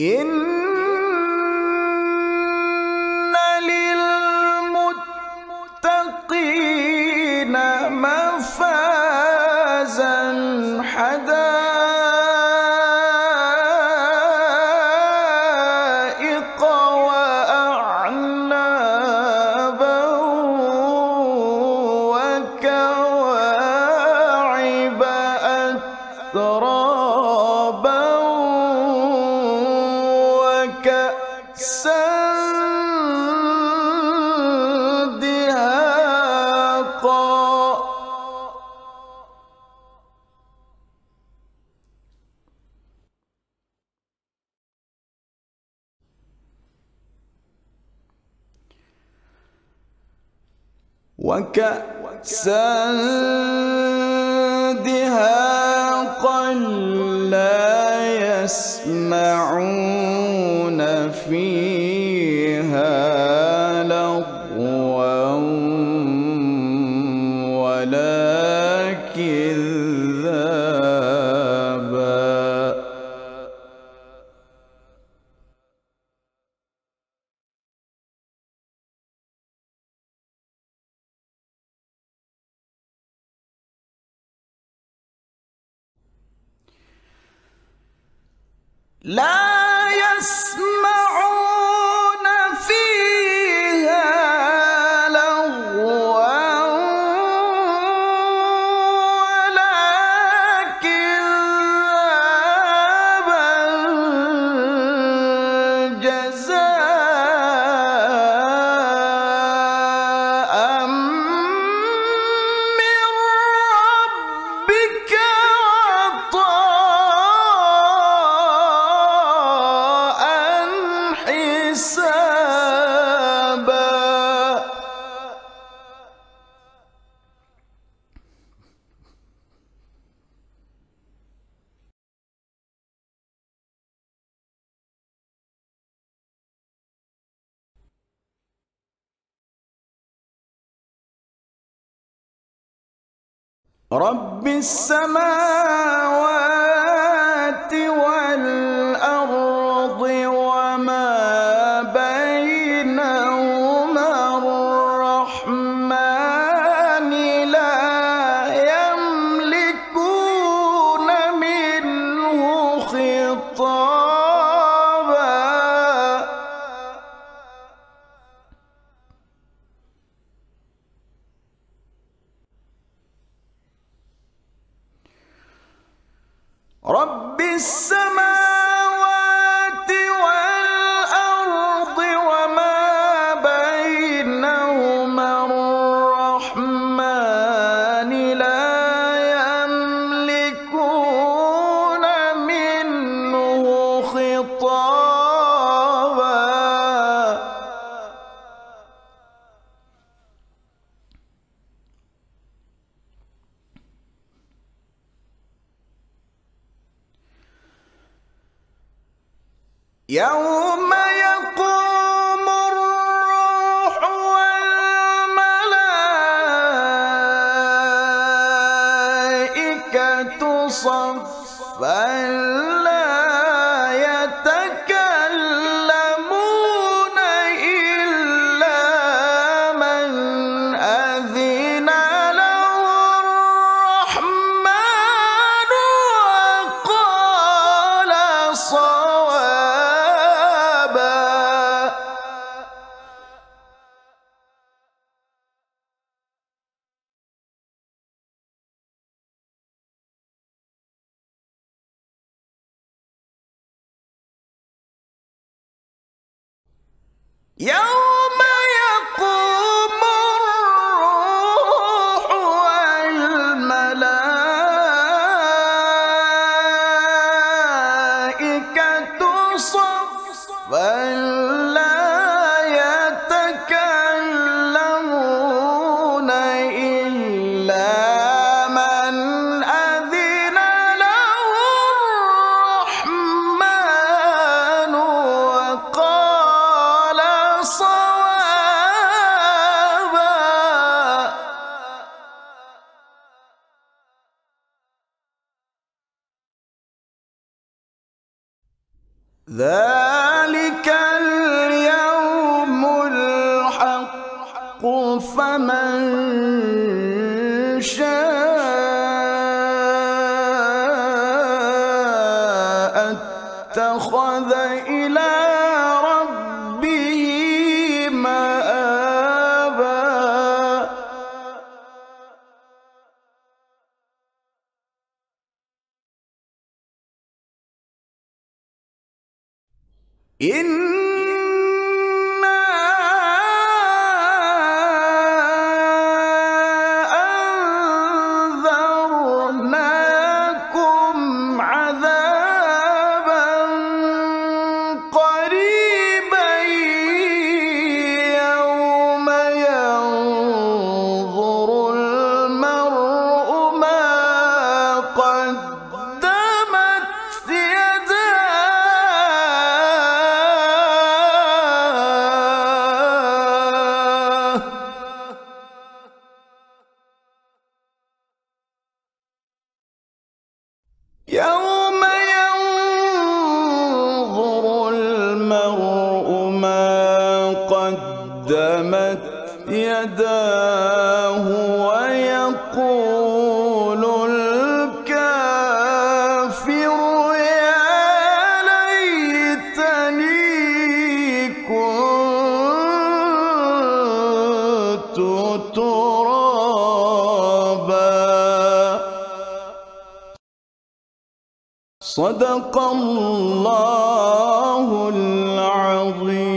إن وكأسا دهاقا لا يسمعون فيها لغوا ولكن Love. رب السماوات Rabbim يوم يوم يقوم الروح والملائكة صفا. ذلك اليوم الحق فمن شاء اتخذ إلى إِنَّ يداه ويقول الكافر يا ليتني كنت ترابا. صدق الله العظيم.